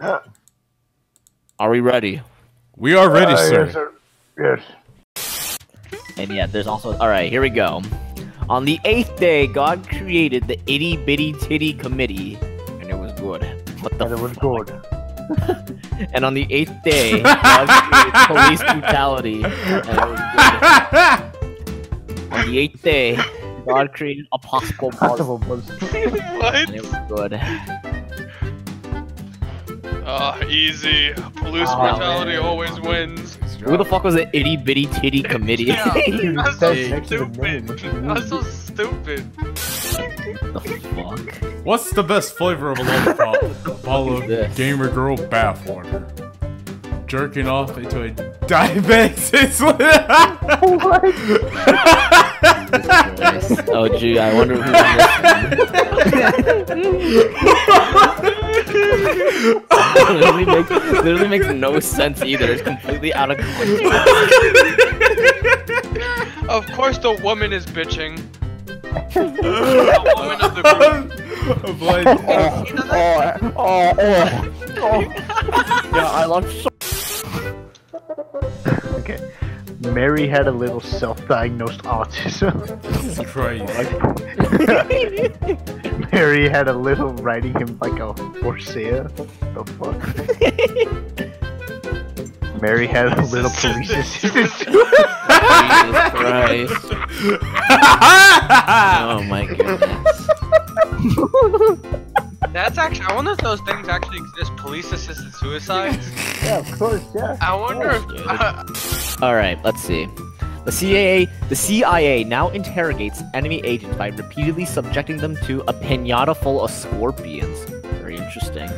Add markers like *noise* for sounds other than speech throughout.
Are we ready? We are ready, Uh, sir. Yes, sir. Yes. And yeah, there's also. Alright, here we go. On the eighth day, God created the itty bitty titty committee, and it was good. What the And it was fuck? good. *laughs* And on the eighth day, God created *laughs* police brutality, and it was good. *laughs* On the eighth day, God created a possible buzz, Possible buzz. and it was good. Oh, easy. Police Oh, ah, brutality man. always wins. Who the fuck was the itty bitty titty *laughs* committee? Yeah. *laughs* That's that's so next to the name. stupid. What you mean? That's so stupid. the fuck? What's the best flavor of a lollipop? *laughs* Follow this? gamer girl bathwater. Jerking off into a diabetic sizzler. oh gee, I wonder who this literally, makes, literally makes no sense either. It's completely out of context. Of course, the woman is bitching. the woman of the group. I'm like, oh, oh, oh, oh. Yeah, I love so *laughs* Okay. Mary had a little self-diagnosed autism. Jesus Christ. *laughs* Mary had a little riding him like a horsea. The fuck? Mary had a little police assistant. Jesus Christ. *laughs* Oh my goodness. *laughs* That's actually. I wonder if those things actually exist. Police assisted suicides. *laughs* yeah, of course, yeah. I wonder if. Uh, All right, let's see. The CIA, the CIA now interrogates enemy agents by repeatedly subjecting them to a pinata full of scorpions. Very interesting.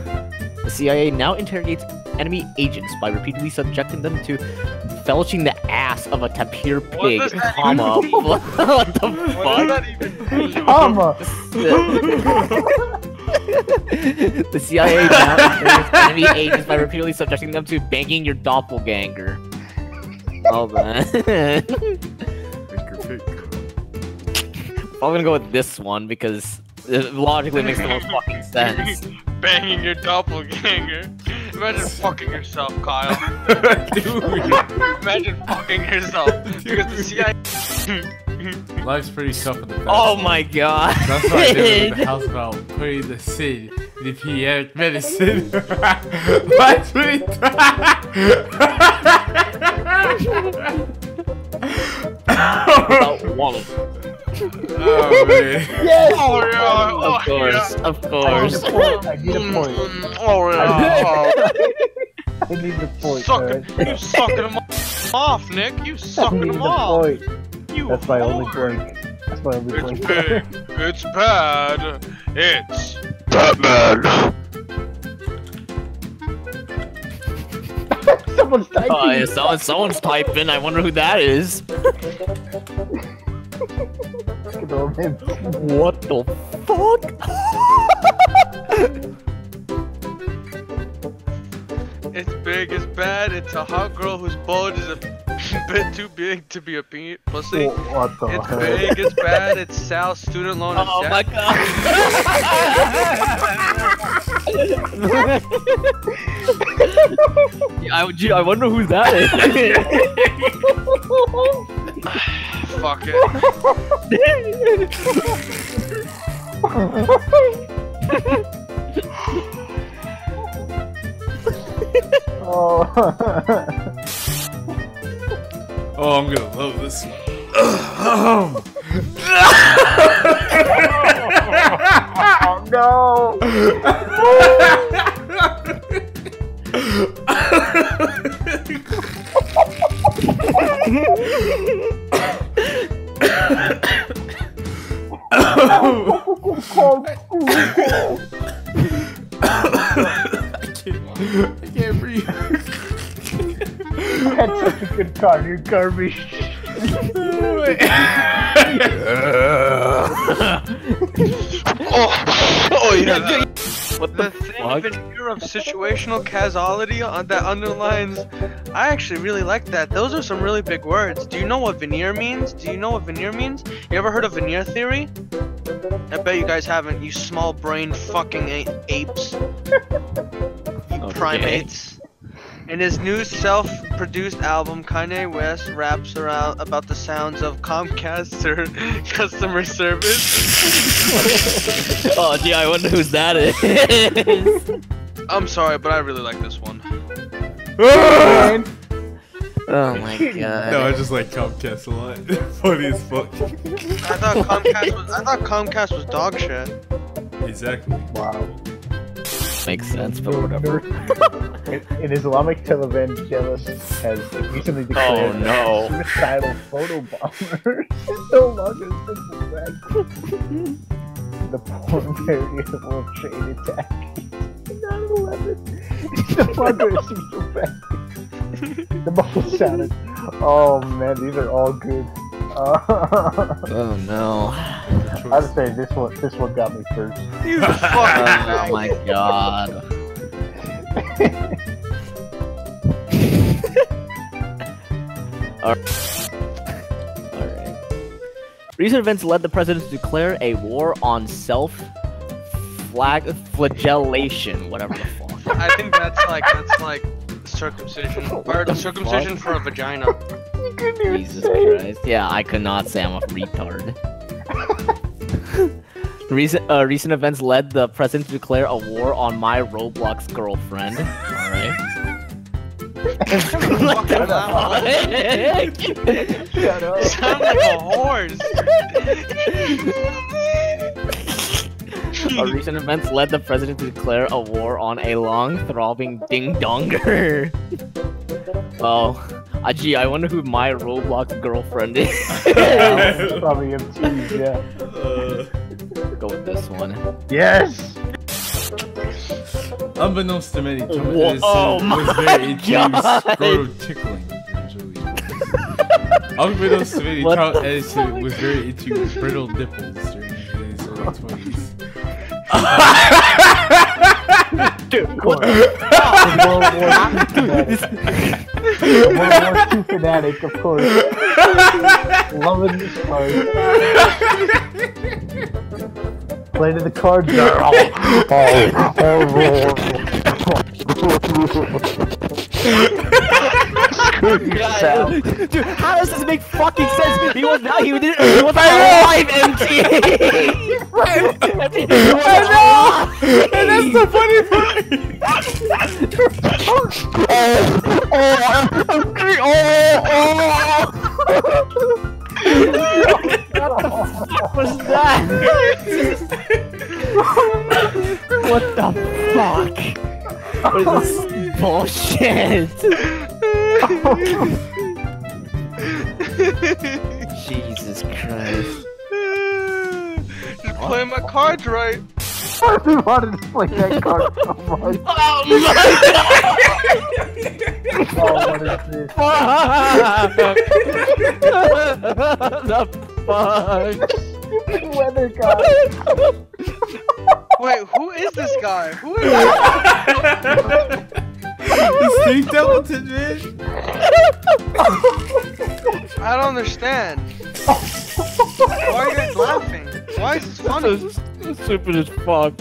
The CIA now interrogates enemy agents by repeatedly subjecting them to felching the ass of a tapir What pig, does that comma. even *laughs* what the what does fuck? that even mean? Comma. *laughs* the CIA now enemy *laughs* agents by repeatedly subjecting them to banging your doppelganger. Oh man. I'm gonna go with this one because it logically makes the most fucking sense. *laughs* Banging your doppelganger. Imagine *laughs* fucking yourself, Kyle. Dude, Imagine fucking yourself. Because the CIA. Life's pretty tough in the past. Oh my god. That's why I did in *laughs* the house about putting the seed in the pediatric medicine. *laughs* Life's pretty tough. About one. oh man. Yes! Oh yeah. Oh, Of course, yeah. of I need course. a point. I need a point. Mm, Oh yeah. I need the point. Sucking, alright? you sucking them off, Nick. You sucking need them off. point. You That's my only whore. point. That's my only It's point. big. *laughs* It's bad. It's Batman. *laughs* Someone's typing. Oh, yeah, someone, someone's typing. I wonder who that is. *laughs* What the fuck? It's big. It's bad. It's a hot girl whose bulge is a *laughs* bit too big to be a pe- pussy. Oh, what the It's heck? big. It's bad. It's South student loan is Oh my god. Yeah, *laughs* I, gee, I wonder who that is. *sighs* Fuck it. *laughs* Oh. Oh, I'm gonna love this one. Oh, *laughs* oh no! *laughs* such a good card. You're garbage. Oh, oh yeah. what The the thin fuck? veneer of situational causality on that underlines. I actually really like that. Those are some really big words. Do you know what veneer means? Do you know what veneer means? You ever heard of veneer theory? I bet you guys haven't. You small brain fucking a- apes. You *laughs* Okay. primates. In his new self-produced album, Kanye West raps around about the sounds of Comcast *laughs* or customer service. *laughs* oh, gee, I wonder who's that is. *laughs* I'm sorry, but I really like this one. oh my god. No, I just like Comcast a lot. Funny as fuck. I thought Comcast was I thought Comcast was dog shit. Exactly. Wow. Makes sense, but whatever. *laughs* An, an Islamic televangelist has recently Oh declared no. suicidal photo bomber is *laughs* no longer a simple. The porn parody of World Trade attack. 9/11 is no longer a simple. The bubble sounded. Oh man, these are all good. Uh, *laughs* Oh no. I'd say this one. This one got me first. You fucking Oh my god. *laughs* Alright. Recent events led the president to declare a war on self flag flagellation, whatever the fuck. I think that's like that's like circumcision or the circumcision for a vagina. Jesus Christ. Yeah, I could not say I'm a retard. *laughs* recent uh, recent events led the president to declare a war on my Roblox girlfriend. Alright. what the fuck? Shut up. Sound like a horse. Uh, recent events led the president to declare a war on a long throbbing ding donger. *laughs* oh, uh, gee, I wonder who my Roblox girlfriend is. *laughs* *laughs* Yeah, Probably MTs, yeah. Uh, Go with this one. Yes! unbeknownst to many, Trump Whoa- Edison oh was my very into God. scrotal tickling. It was really Unbeknownst to many, What Charles the Edison was very into brittle nipples during his early 20s. Dude, What the World War II fanatic. World War II fanatic, of course. Loving this part. Play to the cards. *laughs* God, dude, how does this make fucking sense? He was not. He didn't. He was alive, MT. *laughs* *laughs* was alive. And that's the funny part! What was that? what the fuck? *laughs* What is this bullshit? *laughs* Jesus Christ. Just play my cards right. I really wanted to play that card so much. *laughs* Oh my Oh, what is this? the fuck? Weather god. Wait, who is this guy? Who is this? *laughs* the Stink Templeton, man! I don't understand. Why are you guys laughing? Why is this funny? This is stupid as fuck.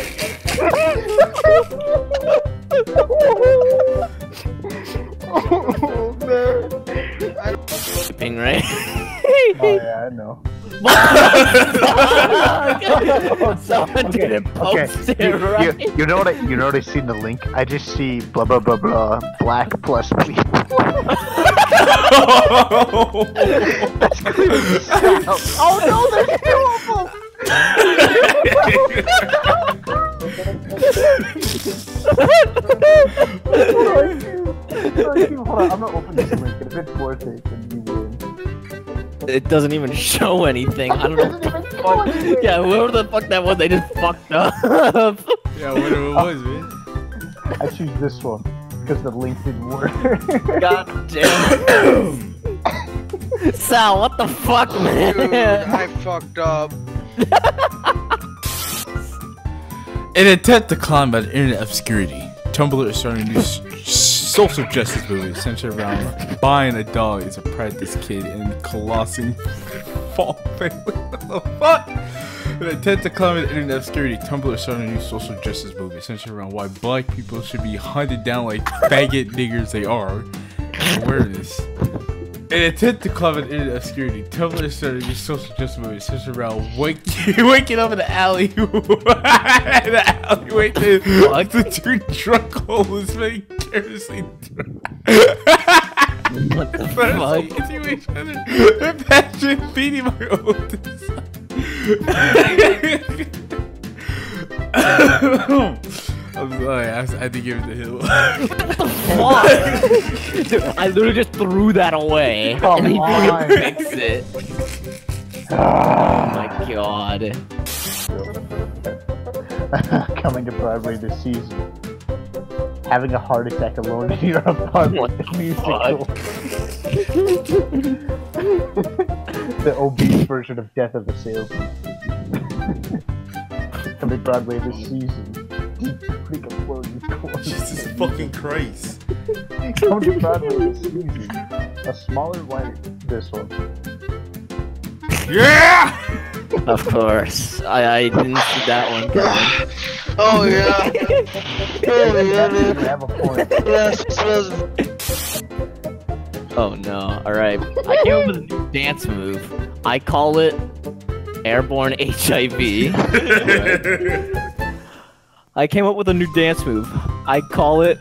*laughs* right? *laughs* Oh yeah, I know. *laughs* Someone Okay, didn't okay. post You, it, right? you, you know what? I, you know what I see in the link? I just see blah blah blah blah black plus people. That's *laughs* clearly. Oh no, there's two of them. Hold on, I'm gonna open this link, if it's worth it, then you win. It doesn't even *laughs* show anything. I don't know. what the fuck- Yeah, whoever the fuck that was, they just fucked up. yeah, whatever it was, man. I choose this one because the link didn't work. God damn. *laughs* Sal, what the fuck, man? Dude, I fucked up. In an attempt to climb combat internet obscurity, Tumblr is starting to new s- social justice movie centered around buying a dog as a practice kid and colossing fall family. *laughs* What the fuck? In an attempt to combat internet obscurity, Tumblr started a new social justice movement centered around why black people should be hunted down like faggot niggers they are. Awareness. In an attempt to combat internet obscurity, Tumblr started new social justice movement. Centered around wake, *laughs* waking up in the alley, *laughs* in the alleyway to, to two drunk homeless men carelessly What the fuck? other. Imagine beating my oldest son. *laughs* *coughs* *coughs* Oh, *laughs* I'm sorry, I, I had to give it to him. Fuck! Dude, *laughs* *laughs* I literally just threw that away. Come and on. didn't fix it. Oh my god. Coming to Broadway this season. Having a heart attack alone in your apartment. The the musical. the obese version of Death of the Salesman. Coming to Broadway this season. Deep a floating. Jesus fucking Christ. Come to Broadway this season. A smaller white this one. Yeah! Of course. I, I didn't see that one coming. *laughs* Oh yeah. *laughs* Oh yeah, You man. have a point. Yes, yes. Oh no. Alright. I came up with a new dance move. I call it Airborne HIV. *laughs* I came up with a new dance move. I call it.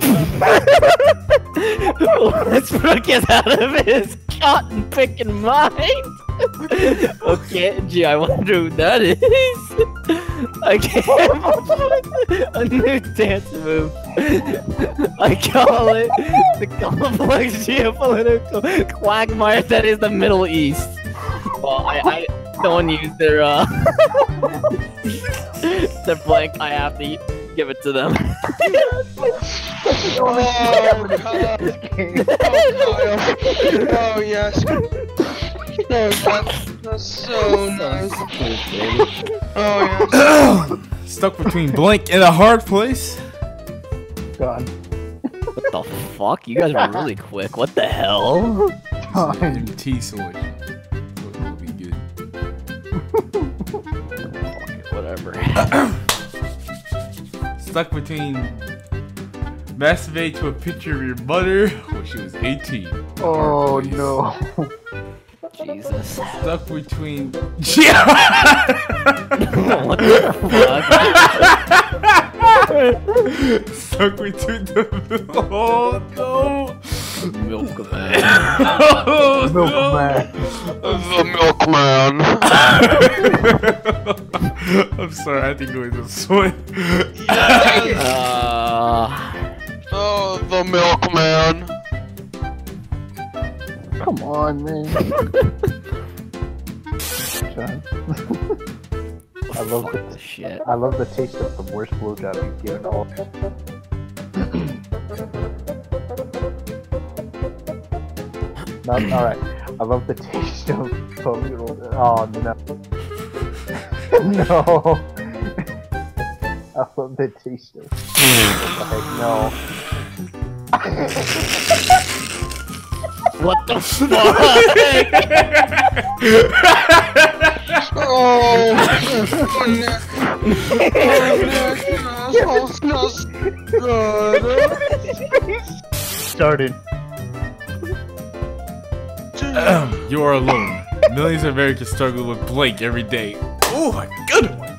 *laughs* Let's get out of his cotton picking mind. okay, gee, I wonder who that is. I came up with a new dance move. I call it the complex geopolitical quagmire that is the Middle East. Well, I, I don't use their uh *laughs* their blank. I have to give it to them. Oh god. Oh, Kyle. Oh yes. Oh, that's, that's so nice. Oh yeah. Stuck between blank and a hard place. Gone. What the fuck? You guys were really quick. What the hell? Gone. MT selection. Whatever. *coughs* Stuck between masturbate to a picture of your mother when she was 18. Oh no. Jesus. Stuck between. what the fuck? Stuck between the. *laughs* Oh no! Milkman. *laughs* Oh Milkman. The milkman. *laughs* I'm sorry, I had to go into sweat. Yes. Uh, Oh, the milkman. Come on, man. *laughs* I love fuck the shit. I love the taste of the worst blowjob you've given all. *clears throat* no, all right. I love the taste of twelve year. Oh no. *laughs* no. I love the taste of. Like, no. What the fuck? *laughs* Oh, oh, Nick. Oh, Nick. No, *laughs* oh, good. Started. You are alone. Millions of Americans struggle with blank every day. Oh, a good one.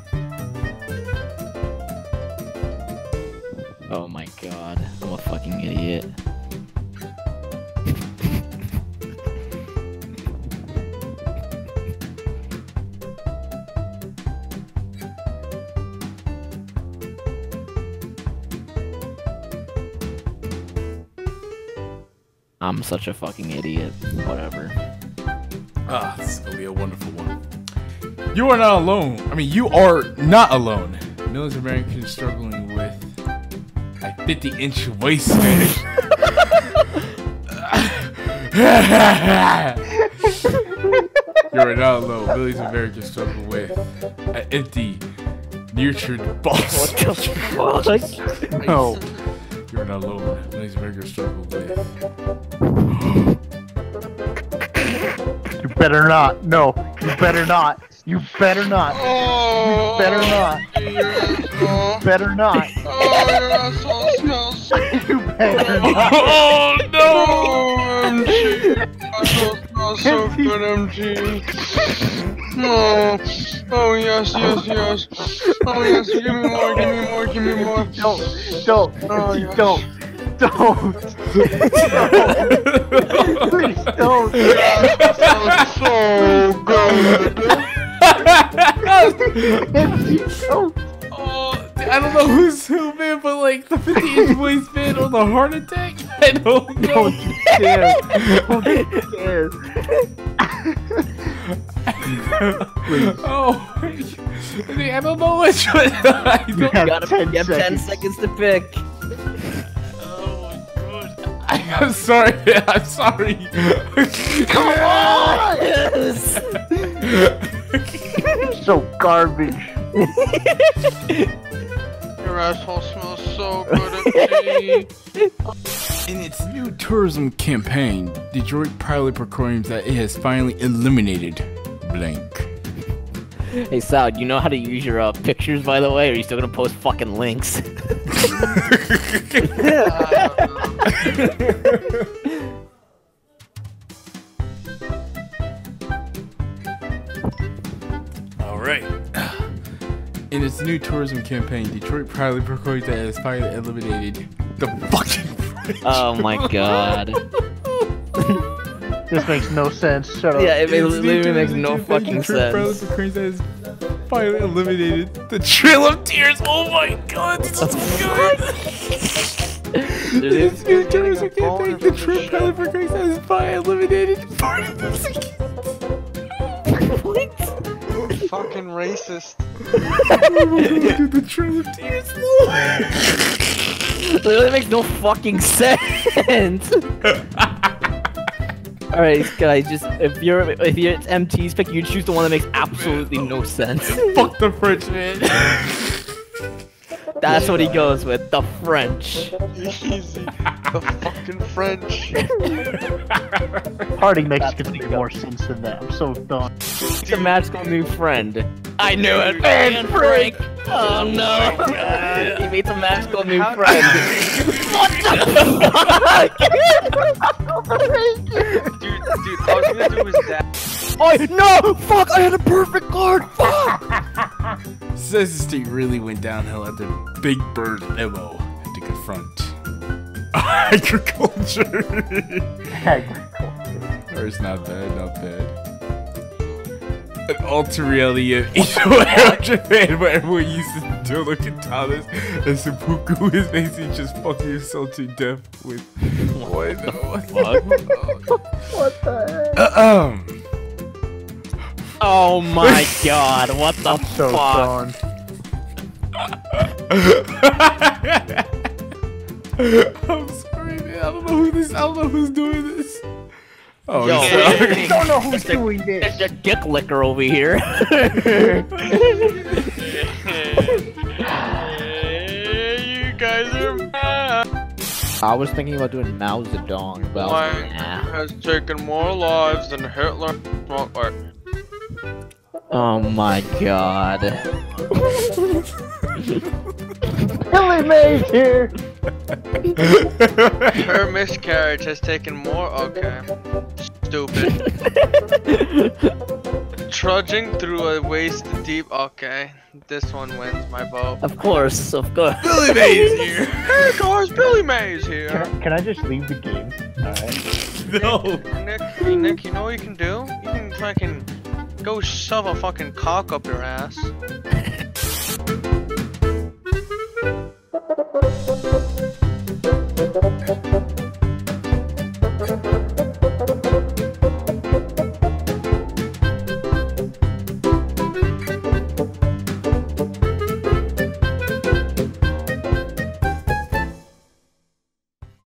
Oh my god. I'm a fucking idiot. I'm such a fucking idiot. Whatever. Ah, this is gonna be a wonderful one. You are not alone. I mean, you are not alone. Millions of Americans struggling with a 50-inch waistband. *laughs* you are not alone. Millions of Americans struggle with an empty, nurtured balls. What the fuck? *laughs* No. Your You're not alone. Nice regular struggle with. You better not. No, you better not. You better not. Oh, better not. Your asshole. Better not. Oh, your asshole smells You better not. Oh no! Oh, MG. So good, MG. Oh, oh yes, yes, yes. Oh yes, give me more, give me more, give me more. Don't. Don't. Oh, yes. Don't. Don't. Please don't. Smells so good. *laughs* Don't. I don't know who's who, man, but like the 50 inch waist man on the heart attack. I don't know. *laughs* *laughs* Oh, *laughs* don't you dare. Don't you dare. oh, I don't know which one. I You don't, have You, gotta, 10 you have 10 seconds. seconds to pick. oh, my God. I'm sorry. I'm sorry. Come on! Yes! So garbage. Your asshole smells so good, MG. *laughs* In its new tourism campaign, Detroit proudly proclaims that it has finally eliminated blank. Hey Sal, you know how to use your uh, pictures by the way, or are you still gonna post fucking links? *laughs* All right. In its new tourism campaign, Detroit proudly proclaims that it has finally eliminated the fucking French. oh my god. This makes no sense. Shut up. Yeah, it In its literally makes no fucking Detroit proudly sense. proclaims that it has finally eliminated the Trail of Tears. Oh my god, this is good. In new tourism campaign, Detroit proudly proclaims that it has finally eliminated part of the *laughs* Fucking racist. Dude, the Trail of Tears. *laughs* literally makes no fucking sense. *laughs* Alright, guys, just if you're if you're it's MT's pick, you choose the one that makes absolutely no sense. Fuck the French, man. That's what he goes with, the French. *laughs* Easy. The fucking French. *laughs* Party Mexicans make more sense than that. I'm so done. The magical new friend. I knew it, man, Frank. Oh no. Oh, he meets a magical new How- friend. *laughs* Dude, dude, I was gonna do his dad. Oh no! Fuck! I had a perfect card. Fuck! Says the state really went downhill after Big Bird Emo had to confront *laughs* agriculture. or it's not bad, not bad. An alter reality of Edo Japan where everyone uses dildo katanas and seppuku is basically just fucking yourself to death with *laughs* what? What the heck? Uh, um. Oh my *laughs* god! What the So fuck? Done. I'm sorry, man. I don't know who this. I don't know who's doing this. Oh, Yo, it's- *laughs* I don't know who's doing this. There's a dick licker over here. You guys *laughs* are mad. I was thinking about doing Mao Zedong, but Why like, nah. has taken more lives than Hitler? Well, or- Oh my god. Billy Mays here. Her miscarriage has taken more. Okay. Stupid. *laughs* Trudging through a waist deep. Okay. This one wins my vote. Of course, of course. Billy Mays *laughs* here. Hey guys, Billy Mays Can here. I, can I just leave the game? Alright. No. Nick, hey Nick, you know what you can do? You can fucking go shove a fucking cock up your ass. *laughs*